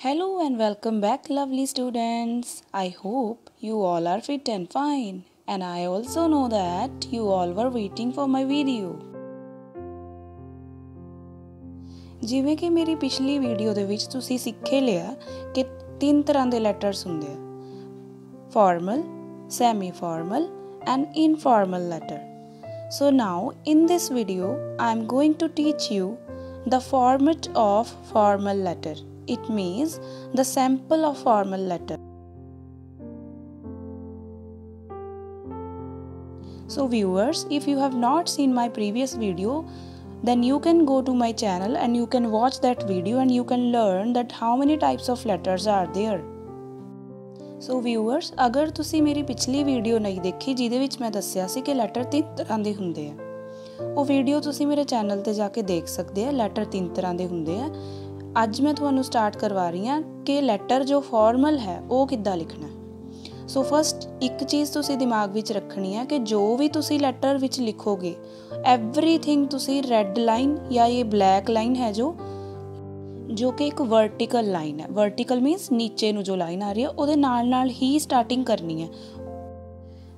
Hello and welcome back, lovely students. I hope you all are fit and fine, and I also know that you all were waiting for my video. ਜਿਵੇਂ ਕਿ ਮੇਰੀ ਪਿਛਲੀ video ਦੇ ਵਿੱਚ ਤੁਸੀਂ ਸਿੱਖੇ ਲਿਆ ਕਿ ਤਿੰਨ ਤਰ੍ਹਾਂ ਦੇ ਲੈਟਰਸ ਹੁੰਦੇ ਆ formal semi formal an informal letter. So now in this video I am going to teach you the format of formal letter. It means the sample of formal letter. So viewers, if you have not seen my previous video, then you can go to my channel and you can watch that video and you can learn that how many types of letters are there. So viewers ਅਗਰ ਤੁਸੀਂ ਮੇਰੀ ਪਿਛਲੀ video ਨਹੀਂ ਦੇਖੀ, ਜਿਹਦੇ ਵਿੱਚ ਮੈਂ ਦੱਸਿਆ ਸੀ ਕਿ ਲੈਟਰ ਤਿੰਨ ਤਰ੍ਹਾਂ ਦੇ ਹੁੰਦੇ ਆ। ਉਹ ਵੀਡੀਓ ਤੁਸੀਂ ਮੇਰੇ ਚੈਨਲ ਤੇ ਜਾ ਕੇ ਦੇਖ ਸਕਦੇ ਆ ਲੈਟਰ ਤਿੰਨ ਤਰ੍ਹਾਂ ਦੇ ਹੁੰਦੇ ਆ। ਅੱਜ ਮੈਂ ਤੁਹਾਨੂੰ ਸਟਾਰਟ ਕਰਵਾ ਰਹੀ ਹਾਂ ਕਿ ਲੈਟਰ ਜੋ ਫਾਰਮਲ ਹੈ, ਉਹ ਕਿੱਦਾਂ ਲਿਖਣਾ ਸੋ ਫਸਟ ਇੱਕ ਚੀਜ਼ ਤੁਸੀਂ ਦਿਮਾਗ ਵਿੱਚ ਰੱਖਣੀ ਹੈ ਕਿ ਜੋ ਵੀ ਤੁਸੀਂ ਲੈਟਰ ਵਿੱਚ ਲਿਖੋਗੇ ਐਵਰੀਥਿੰਗ ਤੁਸੀਂ ਰੈੱਡ ਲਾਈਨ ਜਾਂ ਇਹ ਬਲੈਕ ਲਾਈਨ ਹੈ ਜੋ ਜੋ ਕਿ ਇੱਕ ਵਰਟੀਕਲ ਲਾਈਨ ਹੈ ਵਰਟੀਕਲ ਮੀਨਸ ਨੀਚੇ ਨੂੰ ਜੋ ਲਾਈਨ ਆ ਰਹੀ ਹੈ ਉਹਦੇ ਨਾਲ ਨਾਲ ਹੀ ਸਟਾਰਟਿੰਗ ਕਰਨੀ ਹੈ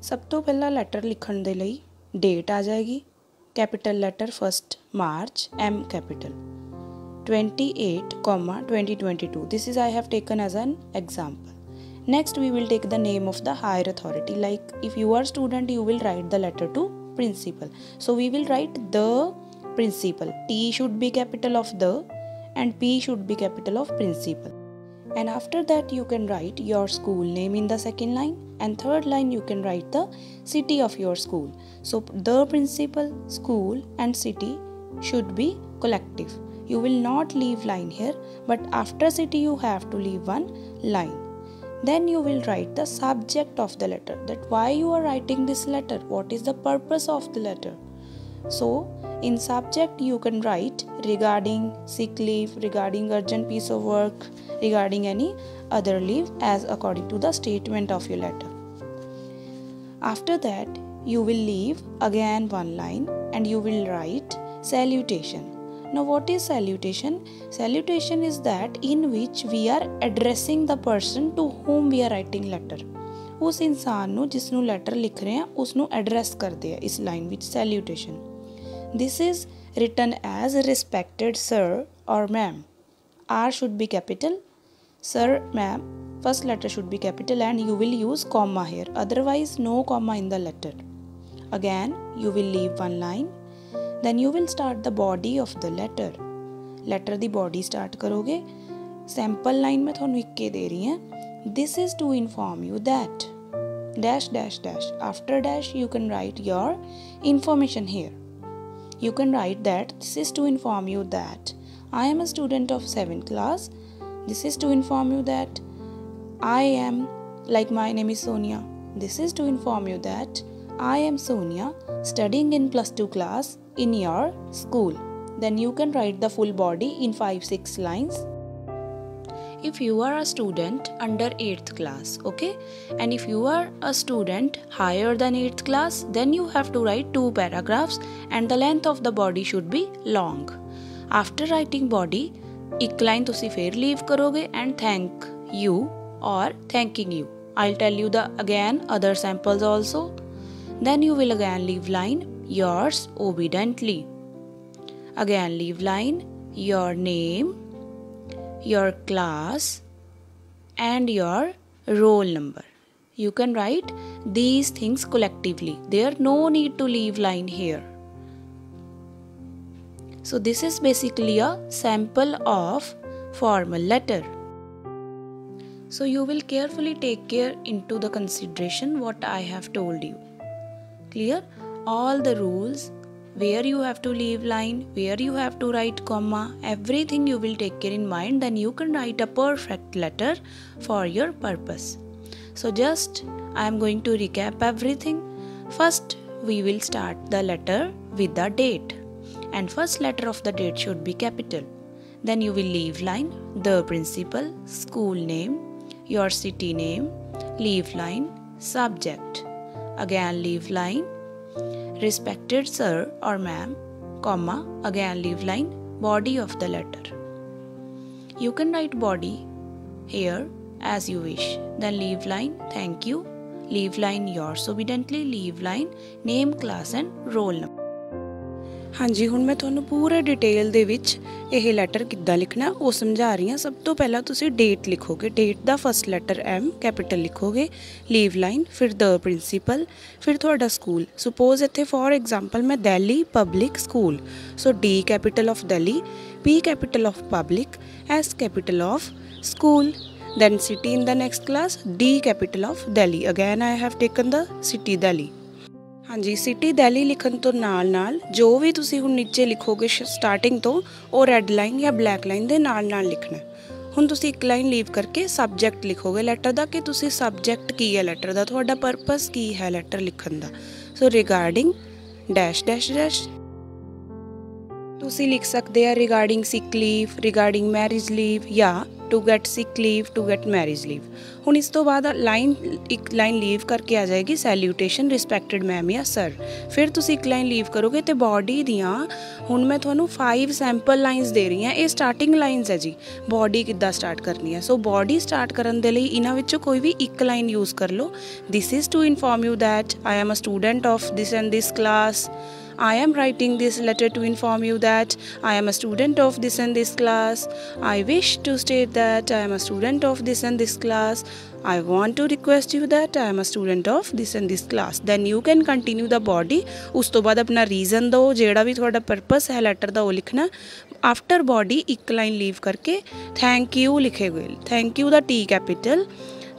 ਸਭ ਤੋਂ ਪਹਿਲਾਂ ਲੈਟਰ ਲਿਖਣ ਦੇ ਲਈ ਡੇਟ ਆ ਜਾਏਗੀ capital letter first March M capital 28, 2022 this is I have taken as an example next we will take the name of the higher authority like if you are student you will write the letter to principal so we will write the principal t should be capital of the and P should be capital of principal. And after that, you can write your school name in the second line, and third line, you can write the city of your school. So, the principal, school, and city should be collective. You will not leave line here, but after city, you have to leave one line. Then you will write the subject of the letter that why you are writing this letter, what is the purpose of the letter. So, in subject, you can write regarding sick leave, regarding urgent piece of work, regarding any other leave as according to the statement of your letter. After that, you will leave again one line and you will write salutation. Now, what is salutation? Salutation is that in which we are addressing the person to whom we are writing letter. ਉਸ ਇਨਸਾਨ ਨੂੰ ਜਿਸ ਨੂੰ letter ਲਿਖ ਰਹੇ ਆ ਉਸ ਨੂੰ ਐਡਰੈਸ ਕਰਦੇ ਆ ਇਸ ਲਾਈਨ ਵਿੱਚ ਸੈਲੂਟੇਸ਼ਨ this is written as respected sir or ma'am. R should be capital. Sir, ma'am, first letter should be capital and you will use comma here. Otherwise, no comma in the letter. Again, you will leave one line. Then you will start the body of the letter. Letter, the body start करोगे Sample line में थानू इक्के दे रही हैं This is to inform you that. Dash dash dash. After dash, you can write your information here you can write that this is to inform you that I am a student of 7th class. This is to inform you that I am, like my name is Sonia. This is to inform you that I am Sonia studying in plus 2 class in your school. Then you can write the full body in 5 6 lines if you are a student under 8th class okay and if you are a student higher than 8th class then you have to write two paragraphs and the length of the body should be long after writing body ਇੱਕ line ਤੁਸੀਂ ਫੇਰ leave ਕਰੋਗੇ and thank you or thanking you i'll tell you the again other samples also then you will again leave line yours obediently again leave line your name your class, and your roll number. You can write these things collectively. There no need to leave line here. So this is basically a sample of formal letter. So you will carefully take care into the consideration what I have told you. Clear? All the rules where you have to leave line, where you have to write comma, everything you will take care in mind, then you can write a perfect letter for your purpose. So just I am going to recap everything. First, we will start the letter with the date. And first letter of the date should be capital. Then you will leave line, the principal, school name, your city name, leave line, subject. Again leave line, respected sir or ma'am, comma, again leave line, body of the letter. You can write body here as you wish. Then leave line, thank you, leave line yours obediently, leave line, name, class and roll number. ਹਾਂਜੀ, ਹੁਣ ਮੈਂ ਤੁਹਾਨੂੰ ਪੂਰਾ detail ਦੇ ਵਿੱਚ ਇਹ letter ਕਿੱਦਾਂ ਲਿਖਣਾ, ਉਹ ਸਮਝਾ ਰਹੀ ਹਾਂ। ਸਭ ਤੋਂ ਪਹਿਲਾਂ ਤੁਸੀਂ ਡੇਟ ਲਿਖੋਗੇ। ਡੇਟ ਦਾ ਫਸਟ ਲੈਟਰ ਐਮ ਕੈਪੀਟਲ ਲਿਖੋਗੇ। ਲੀਵ ਲਾਈਨ ਫਿਰ ਦ ਪ੍ਰਿੰਸੀਪਲ ਫਿਰ ਤੁਹਾਡਾ ਸਕੂਲ ਸੁਪੋਜ਼ ਇੱਥੇ ਫੋਰ ਐਗਜ਼ਾਮਪਲ ਮੈਂ Delhi public school so D capital of Delhi P capital of public S capital of school then city in the next class, d capital of delhi again, i have taken the city delhi ਹਾਂਜੀ city Delhi ਲਿਖਣ ਤੋਂ ਨਾਲ ਨਾਲ ਜੋ ਵੀ ਤੁਸੀਂ ਹੁਣ ਨੀਚੇ ਲਿਖੋਗੇ starting ਤੋਂ, ਉਹ ਰੈੱਡ ਲਾਈਨ ਜਾਂ ਬਲੈਕ ਲਾਈਨ ਦੇ ਨਾਲ ਨਾਲ ਲਿਖਣਾ ਹੁਣ ਤੁਸੀਂ ਇੱਕ ਲਾਈਨ ਲੀਵ ਕਰਕੇ ਸਬਜੈਕਟ ਲਿਖੋਗੇ ਲੈਟਰ ਦਾ ਕਿ ਤੁਸੀਂ ਸਬਜੈਕਟ ਕੀ ਹੈ ਲੈਟਰ ਦਾ? ਤੁਹਾਡਾ ਪਰਪਸ ਕੀ ਹੈ ਲੈਟਰ ਲਿਖਣ ਦਾ? So regarding dash dash dash ਤੁਸੀਂ ਲਿਖ ਸਕਦੇ ਆ regarding sick leave regarding marriage leave ਜਾਂ to get sick leave to get marriage leave ਹੁਣ ਇਸ ਤੋਂ ਬਾਅਦ ਲਾਈਨ ਇੱਕ ਲਾਈਨ ਲੀਵ ਕਰਕੇ ਆ ਜਾਏਗੀ ਸੈਲੂਟੇਸ਼ਨ ਰਿਸਪੈਕਟਡ ਮੈਮ ਜਾਂ ਸਰ ਫਿਰ ਤੁਸੀਂ ਇੱਕ ਲਾਈਨ ਲੀਵ ਕਰੋਗੇ ਤੇ ਬਾਡੀ ਦੀਆਂ, ਹੁਣ ਮੈਂ ਤੁਹਾਨੂੰ 5 ਸੈਂਪਲ ਲਾਈਨਸ ਦੇ ਰਹੀ ਹਾਂ, ਇਹ ਸਟਾਰਟਿੰਗ ਲਾਈਨਸ ਹੈ ਜੀ। ਬਾਡੀ ਕਿੱਦਾਂ ਸਟਾਰਟ ਕਰਨੀ ਹੈ? ਸੋ ਬਾਡੀ ਸਟਾਰਟ ਕਰਨ ਦੇ ਲਈ ਇਹਨਾਂ ਵਿੱਚੋਂ ਕੋਈ ਵੀ ਇੱਕ ਲਾਈਨ ਯੂਜ਼ ਕਰ ਲਓ। This is to inform you that I am a student of this and this class I am writing this letter to inform you that I am a student of this and this class. I wish to state that I am a student of this and this class. I want to request you that I am a student of this and this class. Then you can continue the body. ਉਸ ਤੋਂ ਬਾਅਦ ਆਪਣਾ reason ਦਿਓ ਜਿਹੜਾ ਵੀ ਤੁਹਾਡਾ purpose ਹੈ letter ਦਾ ਉਹ ਲਿਖਣਾ ਆਫਟਰ ਬੋਡੀ ਇੱਕ ਲਾਈਨ ਲੀਵ ਕਰਕੇ ਥੈਂਕ ਯੂ ਲਿਖੇ ਗਏ thank you the T capital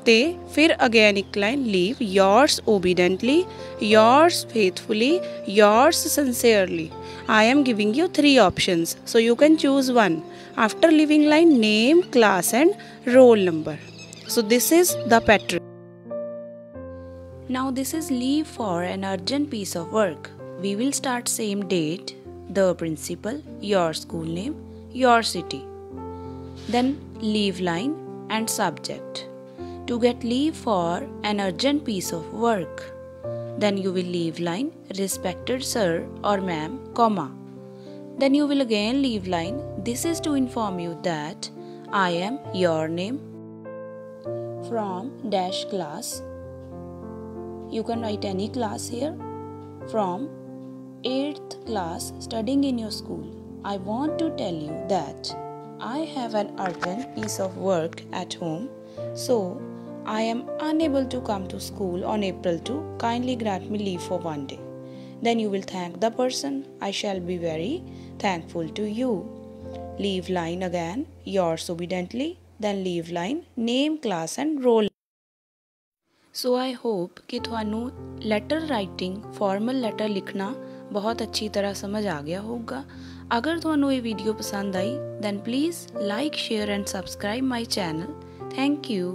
they, फिर again incline, leave, yours obediently, yours faithfully, yours sincerely. I am giving you three options, so you can choose one. After leaving line, name, class and roll number. So this is the pattern. Now this is leave for an urgent piece of work. We will start same date, the principal, your school name, your city. Then leave line and subject to get leave for an urgent piece of work. Then you will leave line respected sir or ma'am, comma. Then you will again leave line this is to inform you that I am your name from dash class. You can write any class here from 8th class studying in your school. I want to tell you that I have an urgent piece of work at home. So I am unable to come to school on April 2. Kindly grant me leave for one day. Then you will thank the person. I shall be very thankful to you. Leave line again, yours obediently. Then leave line, name, class and roll. So I hope ਕਿ ਤੁਹਾਨੂੰ letter writing formal letter ਲਿਖਣਾ ਬਹੁਤ ਅੱਛੀ ਤਰ੍ਹਾਂ ਸਮਝ ਆ ਗਿਆ ਹੋਊਗਾ ਅਗਰ ਤੁਹਾਨੂੰ ਇਹ ਵੀਡੀਓ ਪਸੰਦ ਆਈ then please like share and subscribe my channel thank you